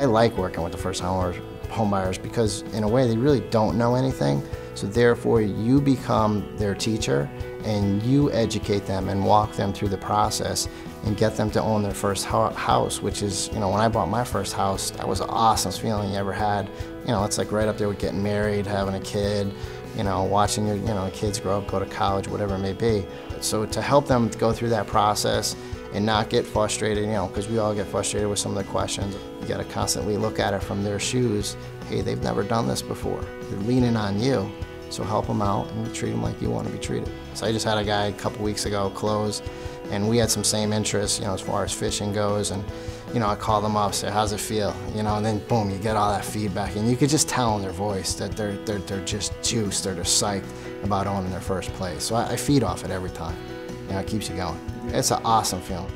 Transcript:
I like working with the first home buyers because in a way they really don't know anything. So therefore you become their teacher and you educate them and walk them through the process and get them to own their first house, which is, you know, when I bought my first house, that was the awesomest feeling you ever had. You know, it's like right up there with getting married, having a kid, you know, watching your, you know, kids grow up, go to college, whatever it may be. So to help them go through that process and not get frustrated, you know, because we all get frustrated with some of the questions. You got to constantly look at it from their shoes. Hey, they've never done this before. They're leaning on you. So help them out and treat them like you want to be treated. So I just had a guy a couple weeks ago close, and we had some same interests, you know, as far as fishing goes. And you know, I call them up, say, "How's it feel?" You know, and then boom, you get all that feedback, and you could just tell in their voice that they're they're they're just juiced, they're just psyched about owning their first place. So I, I feed off it every time. You know, it keeps you going. It's an awesome feeling.